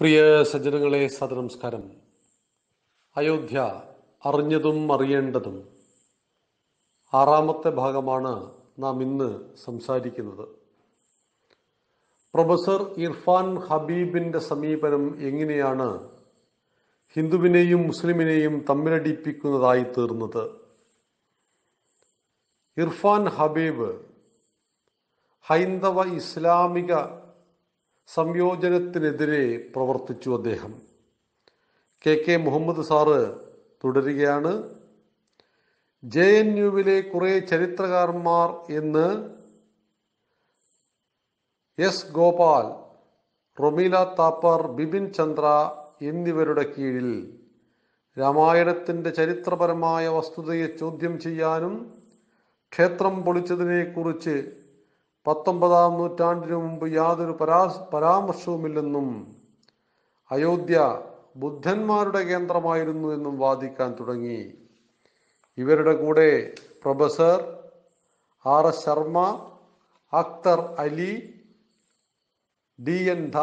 പ്രിയ സജ്ജനങ്ങളെ സദനമസ്കാരം അയോധ്യ അറിഞ്ഞതും അറിയേണ്ടതും ആറാമത്തെ ഭാഗമാണ് നാം ഇന്ന് സംസാരിക്കുന്നത്. പ്രൊഫസർ ഇർഫാൻ ഹബീബിന്റെ സമീപനം എങ്ങനെയാണ് ഹിന്ദുവിനെയും മുസ്ലിമിനെയും തമ്മിലടിപ്പിക്കുന്നതായി തീർന്നത്? ഇർഫാൻ ഹബീബ് ഹൈന്ദവ ഇസ്ലാമിക സംയോജനത്തിനെതിരെ പ്രവർത്തിച്ചു അദ്ദേഹം. കെ കെ മുഹമ്മദ് സാറ് തുടരുകയാണ്. ജെ എൻ യുവിലെ കുറെ ചരിത്രകാരന്മാർ എന്ന് എസ് ഗോപാൽ റൊമീല താപ്പർ ബിപിൻ ചന്ദ്ര എന്നിവരുടെ കീഴിൽ രാമായണത്തിന്റെ ചരിത്രപരമായ വസ്തുതയെ ചോദ്യം ചെയ്യാനും ക്ഷേത്രം പൊളിച്ചതിനെക്കുറിച്ച് പത്തൊമ്പതാം നൂറ്റാണ്ടിനു മുമ്പ് യാതൊരു പരാ പരാമർശവുമില്ലെന്നും അയോധ്യ ബുദ്ധന്മാരുടെ കേന്ദ്രമായിരുന്നു എന്നും വാദിക്കാൻ തുടങ്ങി. ഇവരുടെ കൂടെ professor R. S. Sharma Akhtar Ali D. N. ധ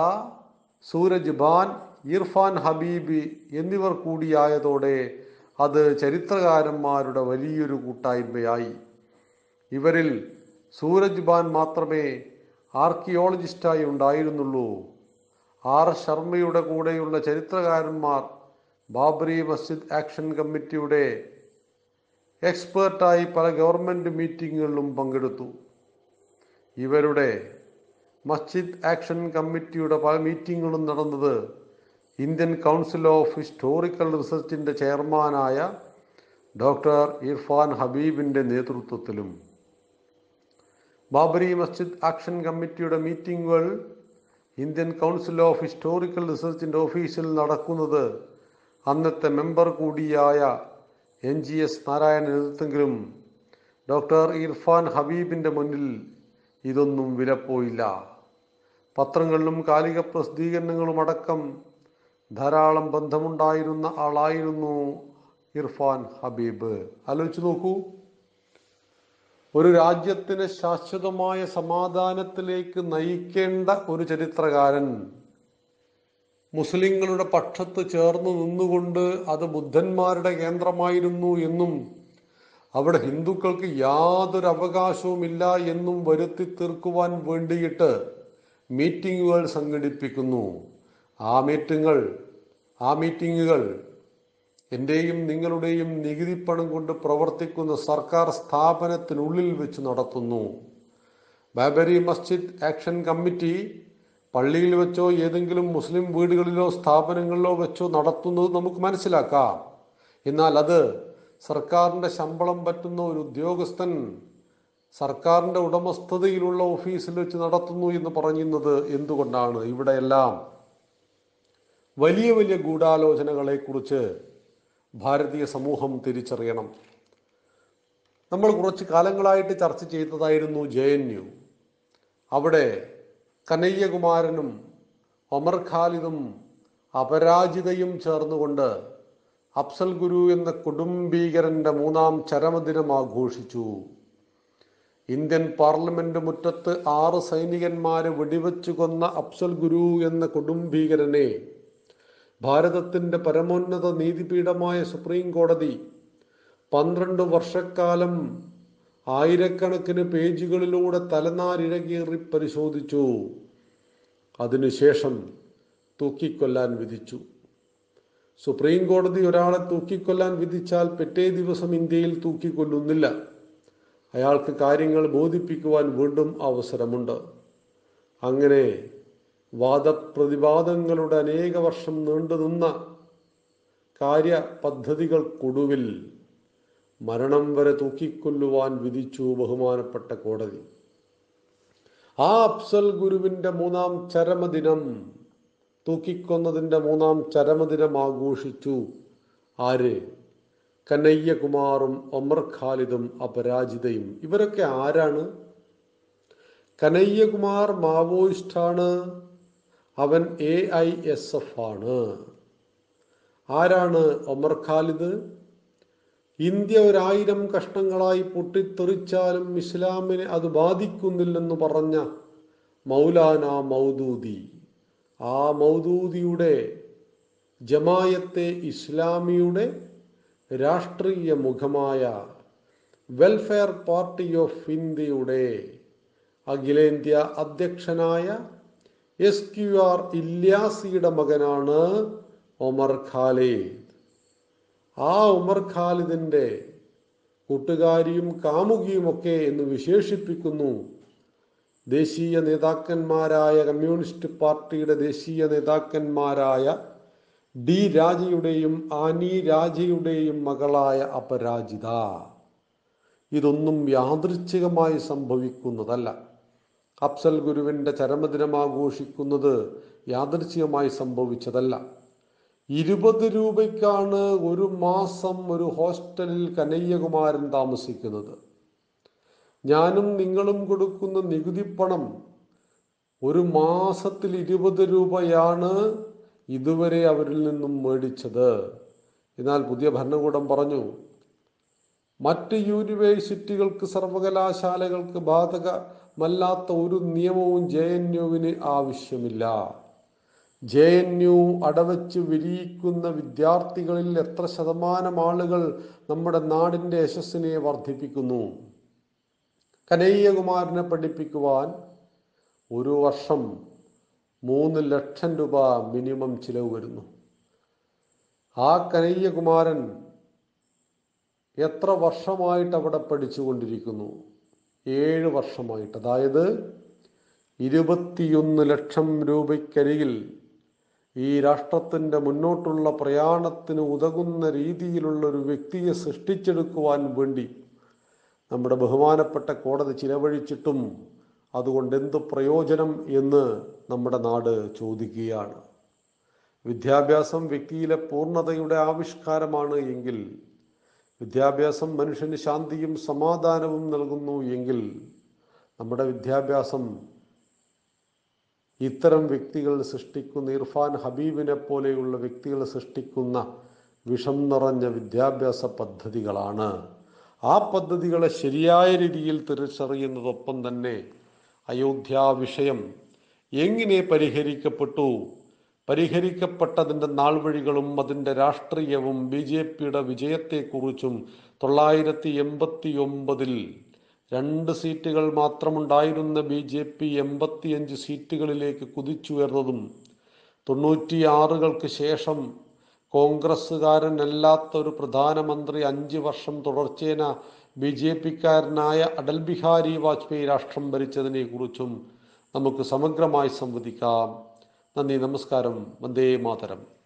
സൂരജ് ഭാൻ ഇർഫാൻ ഹബീബി എന്നിവർ കൂടിയായതോടെ അത് ചരിത്രകാരന്മാരുടെ വലിയൊരു കൂട്ടായ്മയായി. ഇവരിൽ സൂരജ് ബാൻ മാത്രമേ ആർക്കിയോളജിസ്റ്റായി ഉണ്ടായിരുന്നുള്ളൂ. ആർ. ശർമ്മയുടെ കൂടെയുള്ള ചരിത്രകാരന്മാർ ബാബറി മസ്ജിദ് ആക്ഷൻ കമ്മിറ്റിയുടെ എക്സ്പേർട്ടായി പല ഗവൺമെന്റ് മീറ്റിങ്ങുകളിലും പങ്കെടുത്തു. ഇവരുടെ മസ്ജിദ് ആക്ഷൻ കമ്മിറ്റിയുടെ പല മീറ്റിങ്ങുകളും നടന്നത് ഇന്ത്യൻ കൗൺസിൽ ഓഫ് ഹിസ്റ്റോറിക്കൽ റിസർച്ചിന്റെ ചെയർമാനായ ഡോക്ടർ ഇർഫാൻ ഹബീബിന്റെ നേതൃത്വത്തിലും. ബാബരി മസ്ജിദ് ആക്ഷൻ കമ്മിറ്റിയുടെ മീറ്റിംഗുകൾ ഇന്ത്യൻ കൗൺസിൽ ഓഫ് ഹിസ്റ്റോറിക്കൽ റിസർച്ചിന്റെ ഓഫീസിൽ നടക്കുന്നത്. അന്നത്തെ മെമ്പർ കൂടിയായ എൻ ജി എസ് നാരായണ നേതൃത്വങ്കിലും ഡോക്ടർ ഇർഫാൻ ഹബീബിന്റെ മുന്നിൽ ഇതൊന്നും വിലപ്പോയില്ല. പത്രങ്ങളിലും കാലിക പ്രസിദ്ധീകരണങ്ങളും അടക്കം ധാരാളം ബന്ധമുണ്ടായിരുന്ന ആളായിരുന്നു ഇർഫാൻ ഹബീബ്. ആലോചിച്ചു നോക്കൂ. ഒരു രാജ്യത്തിന് ശാശ്വതമായ സമാധാനത്തിലേക്ക് നയിക്കേണ്ട ഒരു ചരിത്രകാരൻ മുസ്ലിങ്ങളുടെ പക്ഷത്ത് ചേർന്ന് നിന്നുകൊണ്ട് അത് ബുദ്ധന്മാരുടെ കേന്ദ്രമായിരുന്നു എന്നും അവിടെ ഹിന്ദുക്കൾക്ക് യാതൊരു അവകാശവുമില്ല എന്നും വരുത്തി തീർക്കുവാൻ വേണ്ടിയിട്ട് മീറ്റിങ്ങുകൾ സംഘടിപ്പിക്കുന്നു. ആ മീറ്റിങ്ങുകൾ ആ മീറ്റിങ്ങുകൾ എന്റെയും നിങ്ങളുടെയും നികുതിപ്പണം കൊണ്ട് പ്രവർത്തിക്കുന്ന സർക്കാർ സ്ഥാപനത്തിനുള്ളിൽ വെച്ച് നടത്തുന്നു. ബാബരി മസ്ജിദ് ആക്ഷൻ കമ്മിറ്റി പള്ളിയിൽ വെച്ചോ ഏതെങ്കിലും മുസ്ലിം വീടുകളിലോ സ്ഥാപനങ്ങളിലോ വെച്ചോ നടത്തുന്നത് നമുക്ക് മനസ്സിലാക്കാം. എന്നാൽ അത് സർക്കാരിന്റെ ശമ്പളം പറ്റുന്ന ഒരു ഉദ്യോഗസ്ഥൻ സർക്കാരിന്റെ ഉടമസ്ഥതയിലുള്ള ഓഫീസിൽ വെച്ച് നടത്തുന്നു എന്ന് പറയുന്നത് എന്തുകൊണ്ടാണ് ഇവിടെയെല്ലാം വലിയ വലിയ ഗൂഢാലോചനകളെ കുറിച്ച് ഭാരതീയ സമൂഹം തിരിച്ചറിയണം. നമ്മൾ കുറച്ച് കാലങ്ങളായിട്ട് ചർച്ച ചെയ്തതായിരുന്നു ജെ എൻ യു. അവിടെ കനയ്യകുമാരനും ഒമർ ഖാലിദും അപരാജിതയും ചേർന്നുകൊണ്ട് അഫ്സൽ ഗുരു എന്ന കൊടുംഭീകരന്റെ മൂന്നാം ചരമദിനം ആഘോഷിച്ചു. ഇന്ത്യൻ പാർലമെന്റ് മുറ്റത്ത് ആറ് സൈനികന്മാരെ വെടിവെച്ചു കൊന്ന അഫ്സൽ ഗുരു എന്ന കൊടുംഭീകരനെ ഭാരതത്തിന്റെ പരമോന്നത നീതിപീഠമായ സുപ്രീം കോടതി പന്ത്രണ്ട് വർഷക്കാലം ആയിരക്കണക്കിന് പേജുകളിലൂടെ തലനാരിഴകേറി പരിശോധിച്ചു. അതിനുശേഷം തൂക്കിക്കൊല്ലാൻ വിധിച്ചു. സുപ്രീം കോടതി ഒരാളെ തൂക്കിക്കൊല്ലാൻ വിധിച്ചാൽ പിറ്റേ ദിവസം ഇന്ത്യയിൽ തൂക്കിക്കൊല്ലുന്നില്ല. അയാൾക്ക് കാര്യങ്ങൾ ബോധിപ്പിക്കുവാൻ വീണ്ടും അവസരമുണ്ട്. അങ്ങനെ വാദപ്രതിവാദങ്ങളുടെ അനേക വർഷം നീണ്ടുനിന്ന കാര്യ പദ്ധതികൾക്കൊടുവിൽ മരണം വരെ തൂക്കിക്കൊല്ലുവാൻ വിധിച്ചു ബഹുമാനപ്പെട്ട കോടതി. ആ അഫ്സൽ ഗുരുവിന്റെ മൂന്നാം ചരമദിനം തൂക്കിക്കൊന്നതിന്റെ മൂന്നാം ചരമദിനം ആഘോഷിച്ചു ആര്? കനയ്യകുമാറും ഒമർ ഖാലിദും അപരാജിതയും. ഇവരൊക്കെ ആരാണ്? കനയ്യകുമാർ മാവോയിസ്റ്റാണ്. അവൻ എ ഐ എസ് എഫ് ആണ്. ആരാണ് ഒമർ ഖാലിദ്? ഇന്ത്യ ഒരായിരം കഷ്ണങ്ങളായി പൊട്ടിത്തെറിച്ചാലും ഇസ്ലാമിനെ അത് ബാധിക്കുന്നില്ലെന്ന് പറഞ്ഞ മൗലാന മൗദൂദി. ആ മൗദൂദിയുടെ ജമായത്തെ ഇസ്ലാമിയുടെ രാഷ്ട്രീയ മുഖമായ വെൽഫെയർ പാർട്ടി ഓഫ് ഇന്ത്യയുടെ അഖിലേന്ത്യാ അധ്യക്ഷനായ എസ് ക്യു ആർ ഇല്യാസിയുടെ മകനാണ് ഒമർ ഖാലിദ്. ആ ഉമർ ഖാലിദിന്റെ കൂട്ടുകാരിയും കാമുകിയുമൊക്കെ എന്ന് വിശേഷിപ്പിക്കുന്നു. ദേശീയ നേതാക്കന്മാരായ കമ്മ്യൂണിസ്റ്റ് പാർട്ടിയുടെ ദേശീയ നേതാക്കന്മാരായ ഡി രാജയുടെയും ആനി രാജയുടെയും മകളായ അപരാജിത. ഇതൊന്നും യാദൃച്ഛികമായി സംഭവിക്കുന്നതല്ല. അഫ്സൽ ഗുരുവിന്റെ ചരമദിനം ആഘോഷിക്കുന്നത് യാദൃശ്യമായി സംഭവിച്ചതല്ല. ഇരുപത് രൂപയ്ക്കാണ് ഒരു മാസം ഒരു ഹോസ്റ്റലിൽ കനയ്യകുമാരൻ താമസിക്കുന്നത്. ഞാനും നിങ്ങളും കൊടുക്കുന്ന നികുതി പണം ഒരു മാസത്തിൽ ഇരുപത് രൂപയാണ് ഇതുവരെ അവരിൽ നിന്നും മേടിച്ചത്. എന്നാൽ പുതിയ ഭരണകൂടം പറഞ്ഞു മറ്റ് യൂണിവേഴ്സിറ്റികൾക്ക് സർവകലാശാലകൾക്ക് ബാധകമല്ലാത്ത ഒരു നിയമവും ജെ എൻ യുവിന് ആവശ്യമില്ല. ജെ എൻ യു അടവച്ച് വിരിയിക്കുന്ന വിദ്യാർത്ഥികളിൽ എത്ര ശതമാനം ആളുകൾ നമ്മുടെ നാടിന്റെ യശസ്സിനെ വർദ്ധിപ്പിക്കുന്നു. കനയ്യകുമാരനെ പഠിപ്പിക്കുവാൻ ഒരു വർഷം മൂന്ന് ലക്ഷം രൂപ മിനിമം ചിലവ് വരുന്നു. ആ കനയ്യകുമാരൻ എത്ര വർഷമായിട്ട് അവിടെ പഠിച്ചുകൊണ്ടിരിക്കുന്നു? ഏഴ് വർഷമായിട്ട്. അതായത് ഇരുപത്തിയൊന്ന് ലക്ഷം രൂപയ്ക്കരികിൽ ഈ രാഷ്ട്രത്തിന്റെ മുന്നോട്ടുള്ള പ്രയാണത്തിന് ഉതകുന്ന രീതിയിലുള്ള ഒരു വ്യക്തിയെ സൃഷ്ടിച്ചെടുക്കുവാൻ വേണ്ടി നമ്മുടെ ബഹുമാനപ്പെട്ട കോടതി ചിലവഴിച്ചിട്ടും അതുകൊണ്ട് എന്ത് പ്രയോജനം എന്ന് നമ്മുടെ നാട് ചോദിക്കുകയാണ്. വിദ്യാഭ്യാസം വ്യക്തിയിലെ പൂർണതയുടെ ആവിഷ്കാരമാണ് എങ്കിൽ വിദ്യാഭ്യാസം മനുഷ്യന് ശാന്തിയും സമാധാനവും നൽകുന്നു എങ്കിൽ നമ്മുടെ വിദ്യാഭ്യാസം ഇത്തരം വ്യക്തികൾ സൃഷ്ടിക്കുന്ന ഇർഫാൻ ഹബീബിനെ പോലെയുള്ള വ്യക്തികൾ സൃഷ്ടിക്കുന്ന വിഷം നിറഞ്ഞ വിദ്യാഭ്യാസ പദ്ധതികളാണ്. ആ പദ്ധതികളെ ശരിയായ രീതിയിൽ തിരിച്ചറിയുന്നതൊപ്പം തന്നെ അയോധ്യ വിഷയം എങ്ങനെ പരിഹരിക്കപ്പെട്ടു? പരിഹരിക്കപ്പെട്ടതിന്റെ നാൾവഴികളും അതിന്റെ രാഷ്ട്രീയവും ബി ജെ പിയുടെ വിജയത്തെക്കുറിച്ചും തൊള്ളായിരത്തി എൺപത്തി ഒമ്പതിൽ രണ്ട് സീറ്റുകൾ മാത്രമുണ്ടായിരുന്ന ബി ജെ പി എൺപത്തിയഞ്ച് സീറ്റുകളിലേക്ക് കുതിച്ചുയർന്നതും തൊണ്ണൂറ്റിയാറുകൾക്ക് ശേഷം കോൺഗ്രസ്സുകാരനല്ലാത്ത ഒരു പ്രധാനമന്ത്രി അഞ്ച് വർഷം തുടർച്ചേന ബി ജെ പിക്കാരനായ അടൽ ബിഹാരി വാജ്പേയി രാഷ്ട്രം ഭരിച്ചതിനെ കുറിച്ചും നമുക്ക് സമഗ്രമായി സംവദിക്കാം. നന്ദി നമസ്കാരം. വന്ദേ മാതരം.